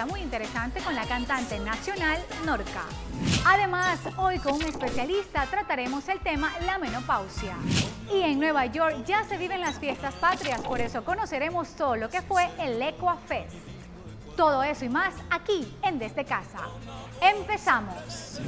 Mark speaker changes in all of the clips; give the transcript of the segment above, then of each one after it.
Speaker 1: entrevista muy interesante con la cantante nacional Norca. Además, hoy con un especialista trataremos el tema la menopausia. Y en Nueva York ya se viven las fiestas patrias, por eso conoceremos todo lo que fue el Equa Fest. Todo eso y más aquí en Desde Casa. ¡Empezamos!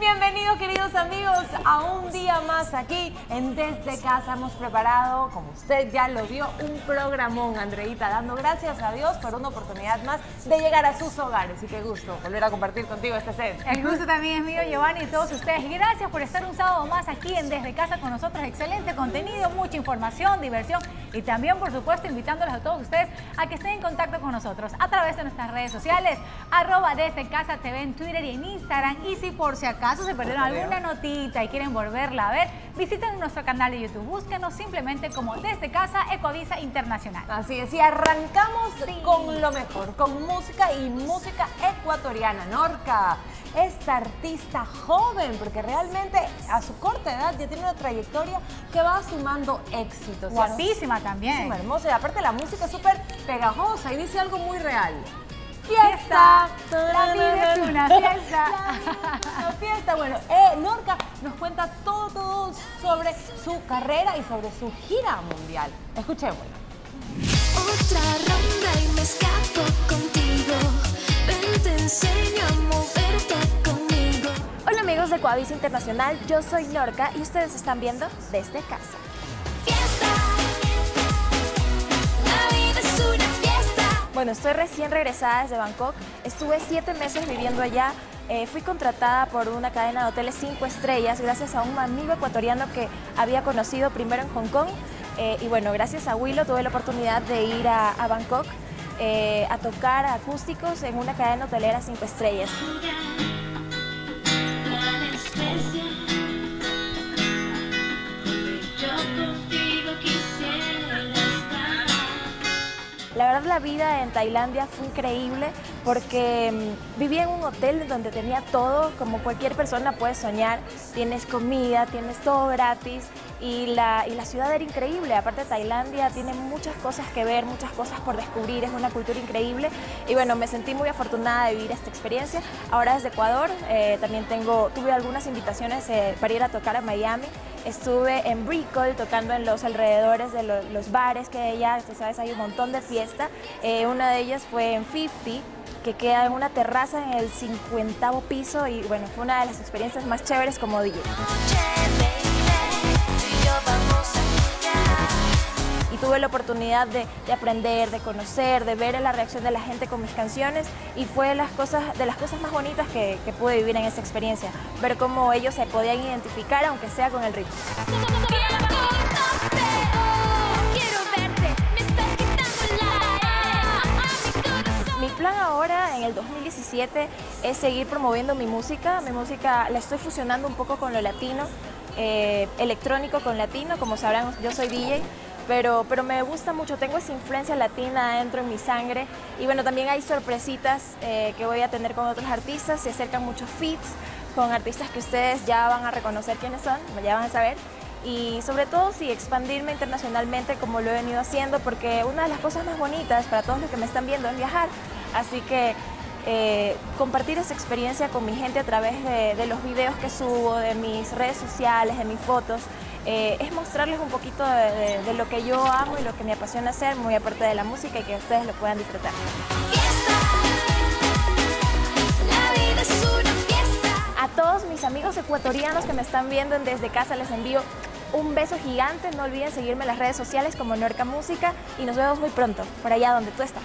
Speaker 2: Bienvenidos queridos amigos a un día más aquí en Desde Casa. Hemos preparado, como usted ya lo vio, un programón, Andreita, dando gracias a Dios por una oportunidad más de llegar a sus hogares. Y qué gusto volver a compartir contigo este set.
Speaker 1: El gusto también es mío, Giovanni, y todos ustedes. Gracias por estar un sábado más aquí en Desde Casa con nosotros. Excelente contenido, mucha información, diversión y también, por supuesto, invitándolos a todos ustedes a que estén en contacto con nosotros a través de nuestras redes sociales, arroba Desde Casa TV en Twitter y en Instagram. Y si por si acaso se perdieron alguna notita y quieren volverla a ver, visiten nuestro canal de YouTube. Búsquenos simplemente como Desde Casa Ecoavisa Internacional.
Speaker 2: Así es, y arrancamos con lo mejor, con música y música ecuatoriana. Norca, esta artista joven, porque realmente a su corta edad ya tiene una trayectoria que va sumando éxitos.
Speaker 1: Guapísima también.
Speaker 2: hermosa y aparte la música es súper pegajosa y dice algo muy real fiesta.
Speaker 1: La vida es una fiesta.
Speaker 2: Una fiesta. Bueno, eh, Norca nos cuenta todo, todo sobre su carrera y sobre su gira mundial. Escuchémoslo. Otra ronda y me escapo contigo.
Speaker 3: Ven, te enseño a moverte conmigo. Hola amigos de Coavisa Internacional, yo soy Norca y ustedes están viendo desde casa. Bueno, estoy recién regresada desde Bangkok. Estuve siete meses viviendo allá. Eh, fui contratada por una cadena de hoteles cinco estrellas gracias a un amigo ecuatoriano que había conocido primero en Hong Kong. Eh, y bueno, gracias a Willow tuve la oportunidad de ir a, Bangkok eh, a tocar acústicos en una cadena hotelera cinco estrellas. Verdad la vida en Tailandia fue increíble porque mm, vivía en un hotel donde tenía todo, como cualquier persona puede soñar. Tienes comida, tienes todo gratis y la, y la ciudad era increíble. Aparte Tailandia tiene muchas cosas que ver, muchas cosas por descubrir, es una cultura increíble. Y bueno, me sentí muy afortunada de vivir esta experiencia. Ahora desde Ecuador eh, también tengo, tuve algunas invitaciones eh, para ir a tocar a Miami Estuve en Brickell tocando en los alrededores de los bares que allá, tú sabes, hay un montón de fiesta. Eh, una de ellas fue en 50, que queda en una terraza en el 50 piso y bueno, fue una de las experiencias más chéveres como DJ. Tuve la oportunidad de, aprender, de conocer, de ver la reacción de la gente con mis canciones y fue de las cosas, de las cosas más bonitas que, pude vivir en esa experiencia, ver cómo ellos se podían identificar aunque sea con el ritmo. Mi plan ahora en el 2017 es seguir promoviendo mi música. Mi música la estoy fusionando un poco con lo latino, eh, electrónico con latino. Como sabrán, yo soy DJ pero, pero me gusta mucho, tengo esa influencia latina dentro en mi sangre. Y bueno, también hay sorpresitas eh, que voy a tener con otros artistas, se acercan muchos feats con artistas que ustedes ya van a reconocer quiénes son, ya van a saber. Y sobre todo sí expandirme internacionalmente como lo he venido haciendo porque una de las cosas más bonitas para todos los que me están viendo es viajar, así que eh, compartir esa experiencia con mi gente a través de, de, los videos que subo, de mis redes sociales, de mis fotos, eh, es mostrarles un poquito de, lo que yo amo y lo que me apasiona hacer, muy aparte de la música y que ustedes lo puedan disfrutar. A todos mis amigos ecuatorianos que me están viendo desde casa les envío un beso gigante. No olviden seguirme en las redes sociales como Norca Música y nos vemos muy pronto, por allá donde tú estás.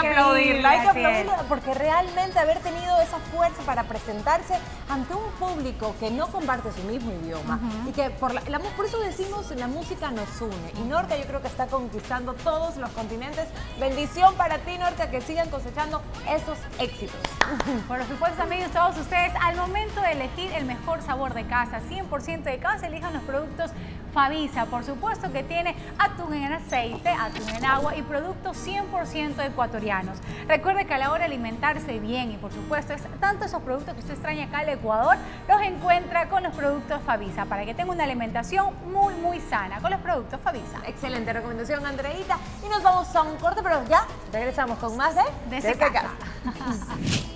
Speaker 2: Que aplaudirla, hay que aplaudirla porque realmente haber tenido esa fuerza para presentarse ante un público que no comparte su mismo idioma y que por, la, por eso decimos la música nos une y Norca yo creo que está conquistando todos los continentes. Bendición para ti Norca, que sigan cosechando esos éxitos.
Speaker 1: Por supuesto amigos, todos ustedes al momento de elegir el mejor sabor de casa, 100% de casa, elijan los productos Favisa, por supuesto que tiene atún en aceite, atún en agua y productos 100% ecuatorianos ecuatorianos. Recuerde que a la hora de alimentarse bien y por supuesto es tanto esos productos que usted extraña acá al Ecuador, los encuentra con los productos Favisa para que tenga una alimentación muy muy sana con los productos Favisa.
Speaker 2: Excelente recomendación Andreita y nos vamos a un corte pero ya regresamos con más de
Speaker 1: Desde, casa.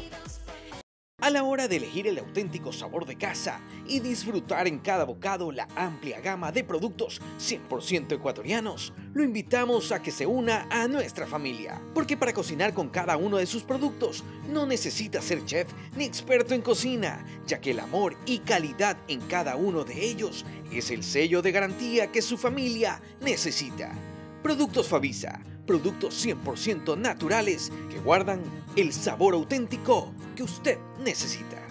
Speaker 4: A la hora de elegir el auténtico sabor de casa y disfrutar en cada bocado la amplia gama de productos 100% ecuatorianos, lo invitamos a que se una a nuestra familia. Porque para cocinar con cada uno de sus productos no necesita ser chef ni experto en cocina, ya que el amor y calidad en cada uno de ellos es el sello de garantía que su familia necesita. Productos Favisa, productos 100% naturales que guardan el sabor auténtico que usted necesita.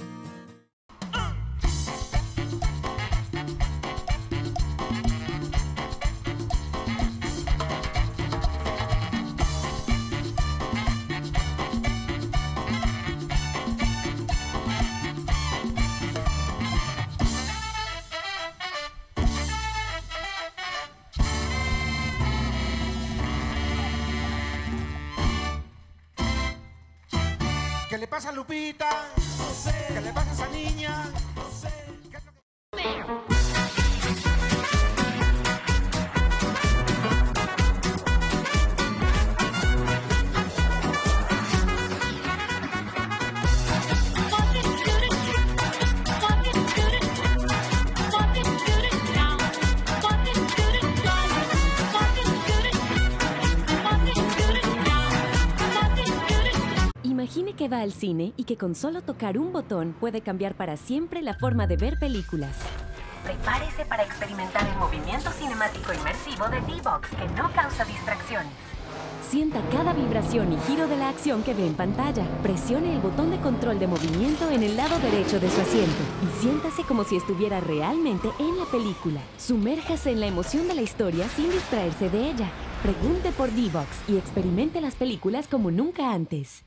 Speaker 5: Imagine que va al cine y que con solo tocar un botón puede cambiar para siempre la forma de ver películas.
Speaker 6: Prepárese para experimentar el movimiento cinemático inmersivo de D-Box que no causa distracciones.
Speaker 5: Sienta cada vibración y giro de la acción que ve en pantalla. Presione el botón de control de movimiento en el lado derecho de su asiento y siéntase como si estuviera realmente en la película. Sumérjase en la emoción de la historia sin distraerse de ella. Pregunte por D-Box y experimente las películas como nunca antes.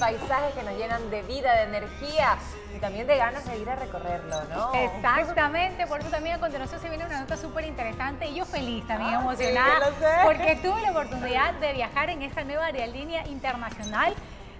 Speaker 2: Paisajes que nos llenan de vida, de energía y también de ganas de ir a recorrerlo, ¿no?
Speaker 1: Exactamente, por eso también a continuación se viene una nota súper interesante y yo feliz también,
Speaker 2: Ah,
Speaker 1: emocionada,
Speaker 2: sí,
Speaker 1: porque tuve la oportunidad de viajar en esta nueva aerolínea internacional.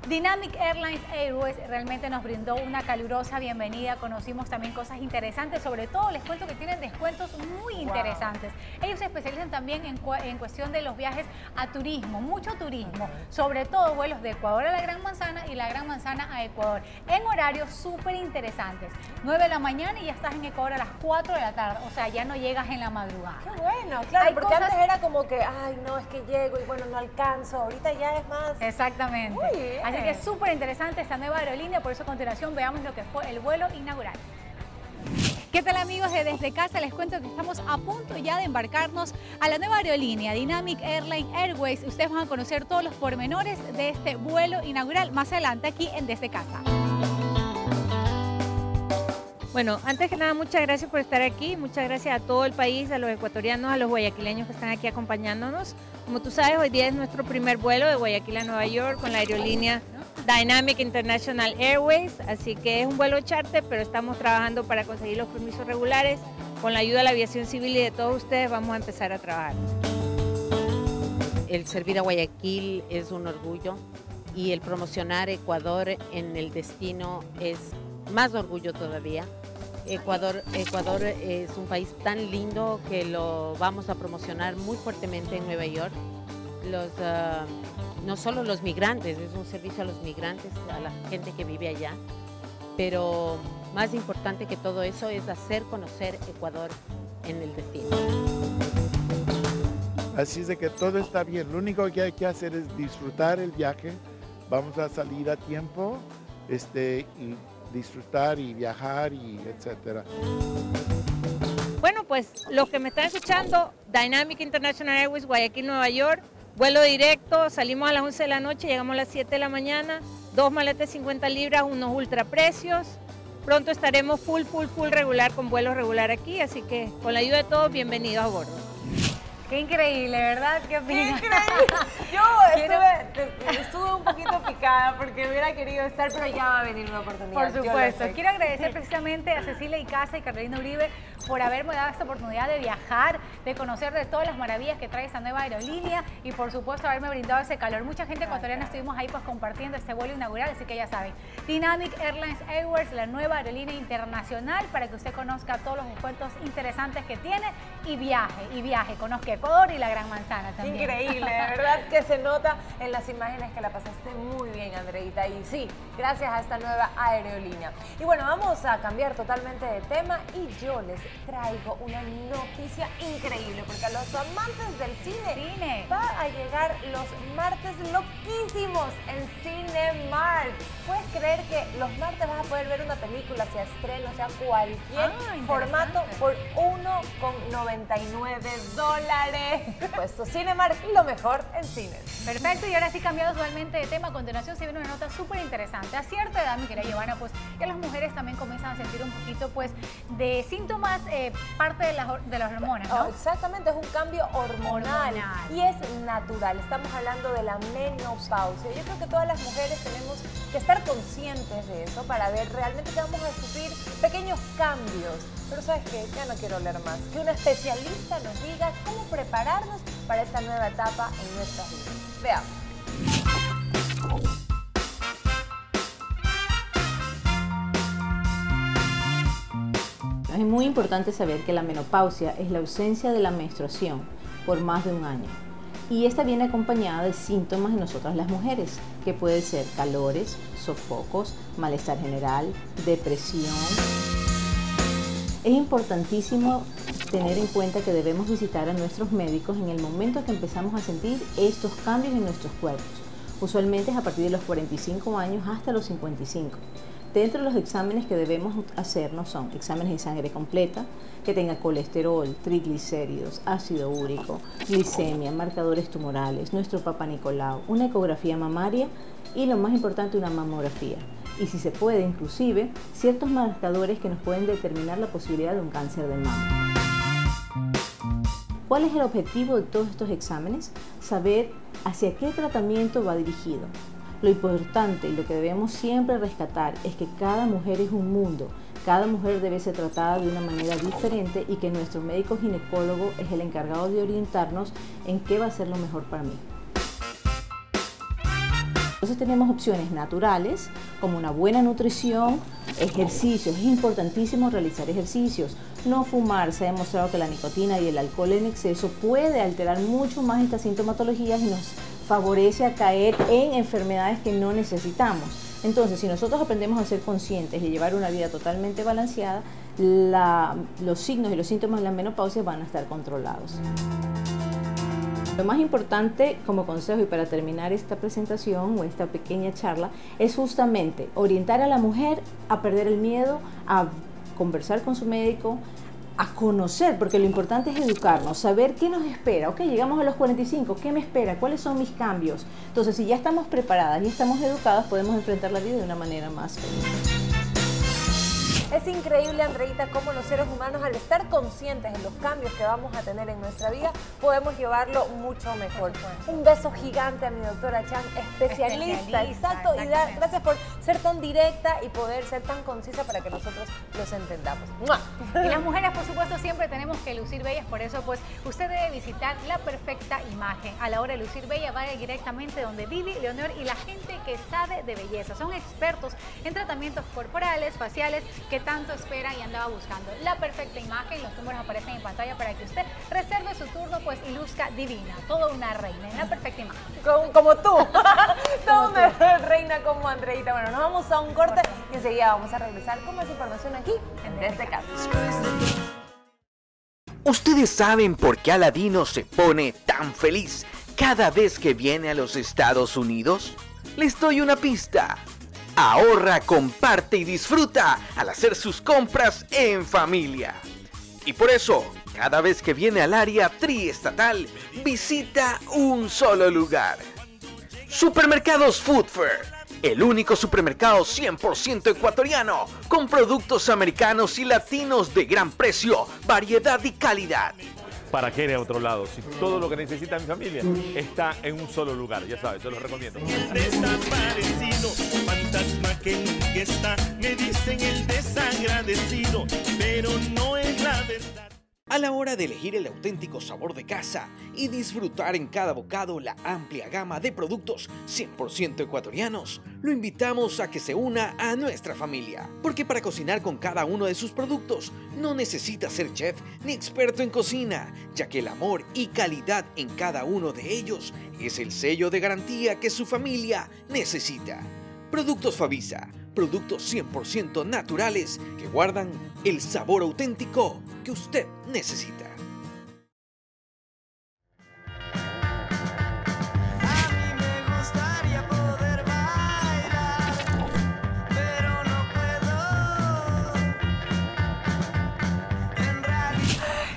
Speaker 1: Dynamic Airlines Airways realmente nos brindó una calurosa bienvenida, conocimos también cosas interesantes, sobre todo les cuento que tienen descuentos muy interesantes. Ellos se especializan también en, cu- en cuestión de los viajes a turismo, mucho turismo, sobre todo vuelos de Ecuador a la Gran Manzana y la Gran Manzana a Ecuador, en horarios súper interesantes. 9 de la mañana y ya estás en Ecuador a las 4 de la tarde, o sea, ya no llegas en la madrugada.
Speaker 2: Qué bueno, claro,
Speaker 1: Hay
Speaker 2: porque
Speaker 1: cosas-
Speaker 2: antes era como que, ay, no, es que llego y bueno, no alcanzo. Ahorita ya es más.
Speaker 1: Exactamente.
Speaker 2: Bien.
Speaker 1: Así que es súper interesante esta nueva aerolínea, por eso a continuación veamos lo que fue el vuelo inaugural. ¿Qué tal amigos de Desde Casa? Les cuento que estamos a punto ya de embarcarnos a la nueva aerolínea Dynamic Airline Airways. Ustedes van a conocer todos los pormenores de este vuelo inaugural más adelante aquí en Desde Casa.
Speaker 7: Bueno, antes que nada, muchas gracias por estar aquí, muchas gracias a todo el país, a los ecuatorianos, a los guayaquileños que están aquí acompañándonos. Como tú sabes, hoy día es nuestro primer vuelo de Guayaquil a Nueva York con la aerolínea Dynamic International Airways, así que es un vuelo charter, pero estamos trabajando para conseguir los permisos regulares. Con la ayuda de la aviación civil y de todos ustedes vamos a empezar a trabajar.
Speaker 8: El servir a Guayaquil es un orgullo y el promocionar Ecuador en el destino es más orgullo todavía. Ecuador, Ecuador es un país tan lindo que lo vamos a promocionar muy fuertemente en Nueva York. Los, ah, no solo los migrantes, es un servicio a los migrantes, a la gente que vive allá, pero más importante que todo eso es hacer conocer Ecuador en el destino.
Speaker 9: Así es de que todo está bien. Lo único que hay que hacer es disfrutar el viaje, vamos a salir a tiempo este, y disfrutar y viajar y etcétera.
Speaker 7: Bueno, pues los que me están escuchando, Dynamic International Airways, Guayaquil, Nueva York, vuelo directo, salimos a las 11 de la noche, llegamos a las 7 de la mañana, dos maletas de 50 libras, unos ultra precios. Pronto estaremos full, full, full regular con vuelos regular aquí, así que con la ayuda de todos, bienvenidos a bordo.
Speaker 1: Qué increíble, ¿verdad? ¿Qué opinas?
Speaker 2: Yo estuve, estuve un poquito picada porque hubiera querido estar, pero ya va a venir una oportunidad.
Speaker 1: Por supuesto. Quiero agradecer precisamente a Cecilia Icaza y Carolina Uribe por haberme dado esta oportunidad de viajar, de conocer de todas las maravillas que trae esta nueva aerolínea y por supuesto haberme brindado ese calor. Mucha gente ecuatoriana estuvimos ahí pues compartiendo este vuelo inaugural, así que ya saben. Dynamic Airlines Airways, la nueva aerolínea internacional para que usted conozca todos los descuentos interesantes que tiene y viaje, y viaje, conozca Ecuador y la Gran Manzana también.
Speaker 2: Increíble, de verdad que se nota en las imágenes que la pasaste muy bien, Andreita. Y sí, gracias a esta nueva aerolínea. Y bueno, vamos a cambiar totalmente de tema y yo les traigo una noticia increíble, porque a los amantes del cine,
Speaker 1: Cine.
Speaker 2: va a llegar los martes loquísimos en Cinemark. ¿Puedes creer que los martes vas a poder ver una película, sea estreno, sea cualquier
Speaker 1: Ah,
Speaker 2: formato, por 1,99 dólares? Pues Cinemark, lo mejor en cines.
Speaker 1: Perfecto, y ahora sí cambiando totalmente de tema, a continuación se viene una nota súper interesante. A cierta edad, mi querida Giovanna, pues ya las mujeres también comienzan a sentir un poquito pues de síntomas, eh, parte de las, hor- de las hormonas, ¿no?
Speaker 2: Oh, exactamente, es un cambio hormonal,
Speaker 1: Hormonal.
Speaker 2: y es natural. Estamos hablando de la menopausia. Yo creo que todas las mujeres tenemos que estar conscientes de eso para ver realmente que vamos a sufrir pequeños cambios. Pero sabes qué, ya no quiero hablar más. Que una especialista nos diga cómo prepararnos para esta nueva etapa en nuestras vidas. Veamos.
Speaker 10: Es muy importante saber que la menopausia es la ausencia de la menstruación por más de un año. Y esta viene acompañada de síntomas en nosotras las mujeres, que pueden ser calores, sofocos, malestar general, depresión. Es importantísimo tener en cuenta que debemos visitar a nuestros médicos en el momento que empezamos a sentir estos cambios en nuestros cuerpos. Usualmente es a partir de los 45 años hasta los 55. Dentro de los exámenes que debemos hacernos son exámenes de sangre completa, que tenga colesterol, triglicéridos, ácido úrico, glicemia, marcadores tumorales, nuestro papá Nicolau, una ecografía mamaria y lo más importante una mamografía. Y si se puede, inclusive, ciertos marcadores que nos pueden determinar la posibilidad de un cáncer de mama. ¿Cuál es el objetivo de todos estos exámenes? Saber hacia qué tratamiento va dirigido. Lo importante y lo que debemos siempre rescatar es que cada mujer es un mundo, cada mujer debe ser tratada de una manera diferente y que nuestro médico ginecólogo es el encargado de orientarnos en qué va a ser lo mejor para mí. Entonces tenemos opciones naturales como una buena nutrición, ejercicios. Es importantísimo realizar ejercicios. No fumar. Se ha demostrado que la nicotina y el alcohol en exceso puede alterar mucho más estas sintomatologías y nos favorece a caer en enfermedades que no necesitamos. Entonces, si nosotros aprendemos a ser conscientes y llevar una vida totalmente balanceada, la- los signos y los síntomas de la menopausia van a estar controlados. Lo más importante como consejo y para terminar esta presentación o esta pequeña charla es justamente orientar a la mujer a perder el miedo, a conversar con su médico, a conocer, porque lo importante es educarnos, saber qué nos espera. Ok, llegamos a los 45, ¿qué me espera? ¿Cuáles son mis cambios? Entonces, si ya estamos preparadas y estamos educadas, podemos enfrentar la vida de una manera más.
Speaker 2: Es increíble, Andreita, cómo los seres humanos, al estar conscientes de los cambios que vamos a tener en nuestra vida, podemos llevarlo mucho mejor. Un beso gigante a mi doctora Chan, especialista,
Speaker 1: Especialista,
Speaker 2: exacto, y da- gracias por ser tan directa y poder ser tan concisa para que nosotros los entendamos. ¡Mua!
Speaker 1: Y las mujeres, por supuesto, siempre tenemos que lucir bellas, por eso pues usted debe visitar la perfecta imagen. A la hora de lucir bella, vaya directamente donde Vivi, Leonor y la gente que sabe de belleza. Son expertos en tratamientos corporales, faciales, que tanto espera y andaba buscando. La perfecta imagen, los números aparecen en pantalla para que usted reserve su turno pues y luzca divina, toda una reina en la perfecta imagen.
Speaker 2: Como, como tú, toda una reina como Andreita. Bueno, nos vamos a un corte y enseguida vamos a regresar con más información aquí en Desde Casa.
Speaker 4: ¿Ustedes saben por qué Aladino se pone tan feliz cada vez que viene a los Estados Unidos? Les doy una pista. Ahorra, comparte y disfruta al hacer sus compras en familia. Y por eso, cada vez que viene al área triestatal, visita un solo lugar. Supermercados Food Fair, el único supermercado 100% ecuatoriano, con productos americanos y latinos de gran precio, variedad y calidad.
Speaker 11: ¿Para qué ir a otro lado? Si todo lo que necesita mi familia está en un solo lugar, ya sabes, se lo recomiendo.
Speaker 12: Desaparecido, fantasma que nunca está, me dicen el desagradecido, pero no es la verdad.
Speaker 4: A la hora de elegir el auténtico sabor de casa y disfrutar en cada bocado la amplia gama de productos 100% ecuatorianos, lo invitamos a que se una a nuestra familia. Porque para cocinar con cada uno de sus productos no necesita ser chef ni experto en cocina, ya que el amor y calidad en cada uno de ellos es el sello de garantía que su familia necesita. Productos Favisa, productos 100% naturales que guardan el sabor auténtico usted necesita.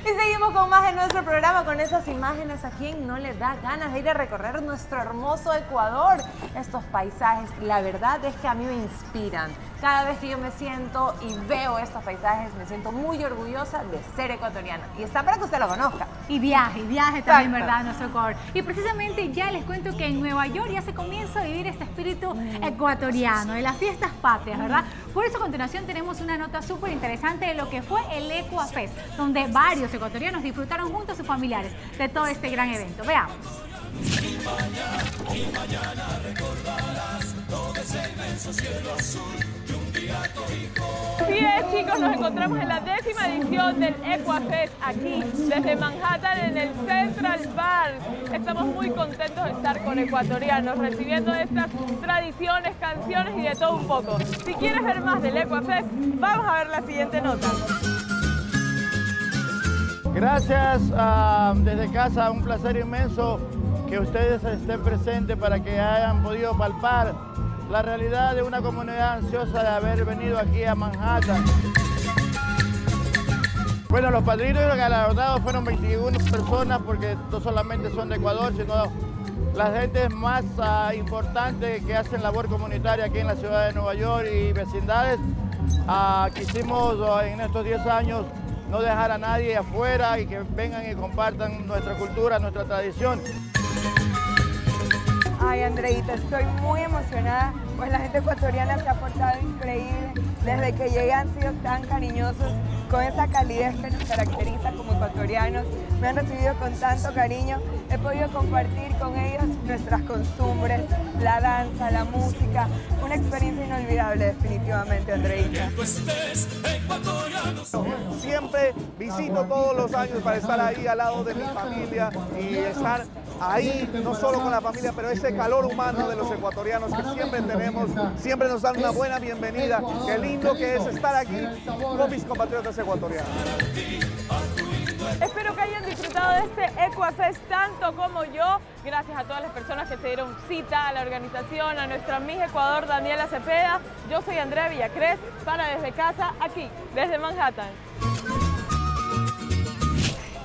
Speaker 2: Y seguimos con más en nuestro programa con esas imágenes a quien no le da ganas de ir a recorrer nuestro hermoso Ecuador. Estos paisajes, la verdad es que a mí me inspiran. Cada vez que yo me siento y veo estos paisajes, me siento muy orgullosa de ser ecuatoriana. Y está para que usted lo conozca.
Speaker 1: Y viaje, y viaje también. ¿verdad? Nuestro Ecuador. Y precisamente ya les cuento que en Nueva York ya se comienza a vivir este espíritu ecuatoriano, de las fiestas patrias, ¿verdad? Por eso a continuación tenemos una nota súper interesante de lo que fue el Equa Fest, donde varios ecuatorianos disfrutaron junto a sus familiares de todo este gran evento. Veamos.
Speaker 13: Así es, chicos, nos encontramos en la décima edición del Equafest aquí, desde Manhattan, en el Central Park. Estamos muy contentos de estar con ecuatorianos, recibiendo estas tradiciones, canciones y de todo un poco. Si quieres ver más del Equafest, vamos a ver la siguiente nota.
Speaker 14: Gracias ah, desde casa, un placer inmenso que ustedes estén presentes para que hayan podido palpar la realidad de una comunidad ansiosa de haber venido aquí a Manhattan. Bueno, los padrinos galardonados fueron 21 personas porque no solamente son de Ecuador, sino las gentes más ah, importantes que hacen labor comunitaria aquí en la ciudad de Nueva York y vecindades. Ah, quisimos ah, en estos 10 años no dejar a nadie afuera y que vengan y compartan nuestra cultura, nuestra tradición.
Speaker 15: Ay, Andreita, estoy muy emocionada, pues la gente ecuatoriana se ha portado increíble. Desde que llegué han sido tan cariñosos, con esa calidez que nos caracteriza como ecuatorianos. Me han recibido con tanto cariño. He podido compartir con ellos nuestras costumbres, la danza, la música. Una experiencia inolvidable, definitivamente, Andreita.
Speaker 16: Siempre visito todos los años para estar ahí al lado de mi familia y estar ahí, no solo con la familia, pero ese calor humano de los ecuatorianos que siempre tenemos, siempre nos dan una buena bienvenida. Qué lindo que es estar aquí con mis compatriotas ecuatorianos.
Speaker 13: Espero que hayan disfrutado de este Equafest tanto como yo. Gracias a todas las personas que se dieron cita a la organización, a nuestra Miss Ecuador Daniela Cepeda. Yo soy Andrea Villacrés para Desde Casa, aquí, desde Manhattan.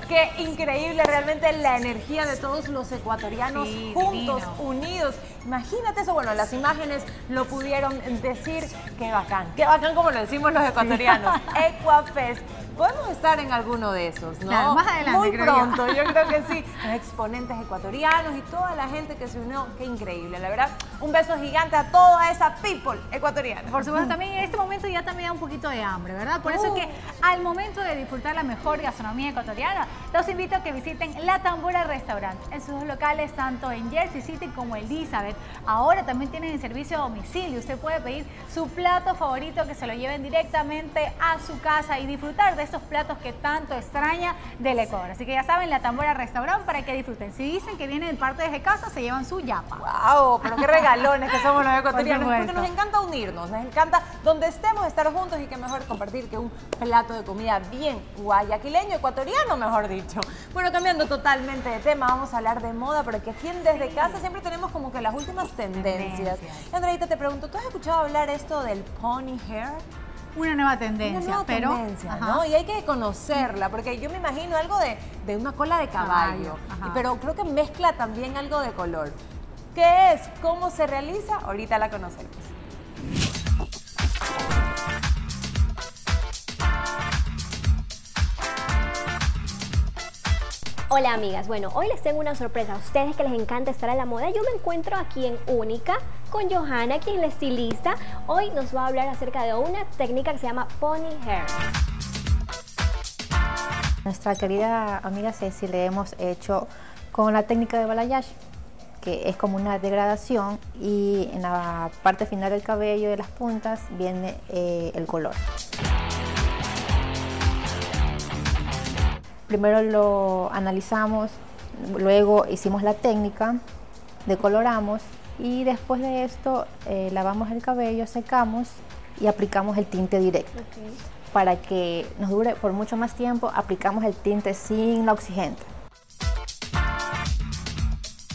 Speaker 2: Qué increíble realmente la energía de todos los ecuatorianos
Speaker 1: Sí,
Speaker 2: juntos,
Speaker 1: divino.
Speaker 2: unidos. Imagínate eso, bueno, las imágenes lo pudieron decir, qué bacán, qué bacán como lo decimos los ecuatorianos. Equafest. Podemos estar en alguno de esos, ¿no?
Speaker 1: Claro, más adelante,
Speaker 2: Muy
Speaker 1: creo
Speaker 2: pronto, yo. creo que sí. Los exponentes ecuatorianos y toda la gente que se unió, qué increíble, la verdad. Un beso gigante a toda esa people ecuatoriana.
Speaker 1: Por supuesto, también en este momento ya también da un poquito de hambre, ¿verdad? Por eso que al momento de disfrutar la mejor gastronomía ecuatoriana, los invito a que visiten La Tambora Restaurant en sus locales, tanto en Jersey City como Elizabeth. Ahora también tienen el servicio a domicilio. Usted puede pedir su plato favorito que se lo lleven directamente a su casa y disfrutar de estos platos que tanto extraña del Ecuador. Así que ya saben, La Tambora Restaurant para que disfruten. Si dicen que vienen de parte de casa, se llevan su yapa.
Speaker 2: ¡Wow! Pero qué regalones que somos los ecuatorianos.
Speaker 1: Por
Speaker 2: Porque nos encanta unirnos, nos encanta donde estemos estar juntos y qué mejor compartir que un plato de comida bien guayaquileño, ecuatoriano, mejor dicho. Bueno, cambiando totalmente de tema, vamos a hablar de moda, porque aquí en Desde Casa siempre tenemos como que las últimas tendencias.
Speaker 1: Tendencias.
Speaker 2: Andreita, te pregunto, ¿tú has escuchado hablar esto del pony hair?
Speaker 1: Una nueva tendencia,
Speaker 2: Una nueva
Speaker 1: pero...
Speaker 2: tendencia. ¿no? Y hay que conocerla, porque yo me imagino algo de, de una cola de caballo, y- pero creo que mezcla también algo de color. ¿Qué es? ¿Cómo se realiza? Ahorita la conocemos.
Speaker 17: Hola amigas, bueno, hoy les tengo una sorpresa. A ustedes que les encanta estar a la moda, yo me encuentro aquí en Única con Johanna, quien es la estilista. Hoy nos va a hablar acerca de una técnica que se llama Pony Hair.
Speaker 18: Nuestra querida amiga Ceci le hemos hecho con la técnica de balayage, que es como una degradación y en la parte final del cabello de las puntas viene eh, el color. Primero lo analizamos, luego hicimos la técnica, decoloramos y después de esto eh, lavamos el cabello, secamos y aplicamos el tinte directo para que nos dure por mucho más tiempo, aplicamos el tinte sin la oxigente.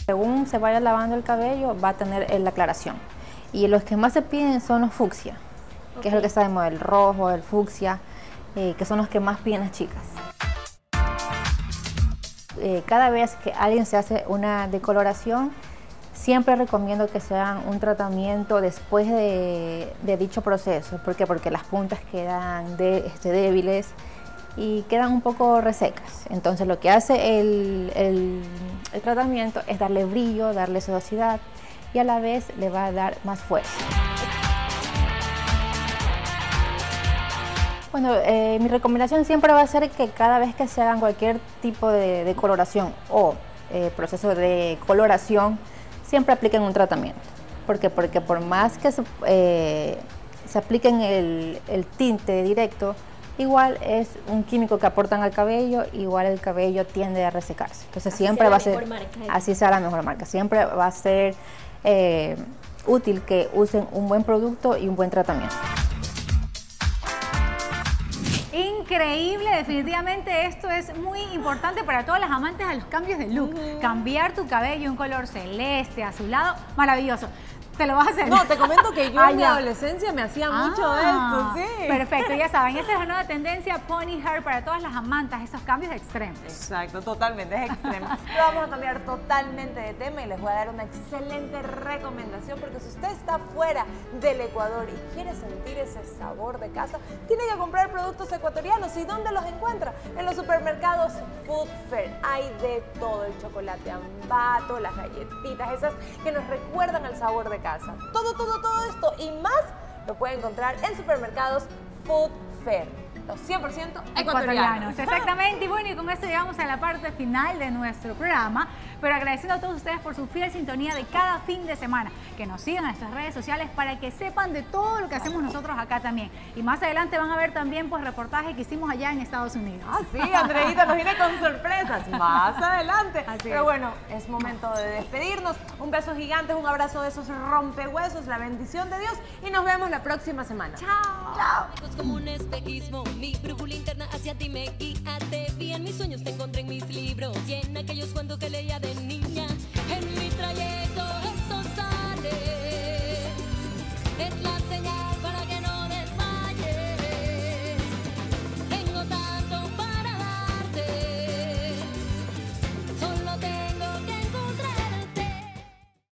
Speaker 18: Según se vaya lavando el cabello, va a tener eh, la aclaración. Y los que más se piden son los fucsia, que es lo que moda, el rojo, el fucsia, eh, que son los que más piden las chicas. Eh, cada vez que alguien se hace una decoloración, siempre recomiendo que se hagan un tratamiento después de, dicho proceso. ¿Por qué? Porque las puntas quedan de- este, débiles y quedan un poco resecas. Entonces lo que hace el, el- el tratamiento es darle brillo, darle sedosidad y a la vez le va a dar más fuerza. Bueno, eh, mi recomendación siempre va a ser que cada vez que se hagan cualquier tipo de, de coloración o eh, proceso de coloración, siempre apliquen un tratamiento. ¿Por qué? Porque por más que se, eh, se apliquen el, el tinte directo, igual es un químico que aportan al cabello, igual el cabello tiende a resecarse. Entonces
Speaker 17: Así
Speaker 18: siempre va a ser,
Speaker 17: marca.
Speaker 18: así sea la mejor marca, siempre va a ser eh, útil que usen un buen producto y un buen tratamiento.
Speaker 1: Increíble, definitivamente esto es muy importante para todas las amantes de los cambios de look. Cambiar tu cabello un color celeste, azulado, maravilloso. ¿Te lo vas a hacer?
Speaker 2: No, te comento que yo
Speaker 1: Ah,
Speaker 2: en mi adolescencia me hacía mucho
Speaker 1: Ah,
Speaker 2: esto, sí.
Speaker 1: Perfecto, ya saben, esta es la nueva tendencia Pony Hair para todas las amantes, esos cambios extremos.
Speaker 2: Exacto, totalmente, es extremo. Pero vamos a cambiar totalmente de tema y les voy a dar una excelente recomendación porque si usted está fuera del Ecuador y quiere sentir ese sabor de casa, tiene que comprar productos ecuatorianos. ¿Y dónde los encuentra? En los supermercados Food Fair. Hay de todo, el chocolate ambato, las galletitas, esas que nos recuerdan al sabor de casa. Todo, todo, todo esto y más lo puede encontrar en supermercados Food Fair. Los 100% ecuatorianos.
Speaker 1: ecuatorianos. Exactamente. Y bueno, y con esto llegamos a la parte final de nuestro programa. Pero agradeciendo a todos ustedes por su fiel sintonía de cada fin de semana. Que nos sigan en nuestras redes sociales para que sepan de todo lo que hacemos nosotros acá también. Y más adelante van a ver también pues reportajes que hicimos allá en Estados Unidos.
Speaker 2: Ah, sí, Andreita nos viene con sorpresas más adelante.
Speaker 1: Así
Speaker 2: Pero bueno, es momento de despedirnos. Un beso gigante, un abrazo de esos rompehuesos, la bendición de Dios y nos vemos la próxima semana. Chao. Chao.
Speaker 19: Es como un espejismo, mi brújula interna hacia ti me guía. Te vi en mis sueños, te encontré en mis libros. Y en aquellos cuentos que leía de de niña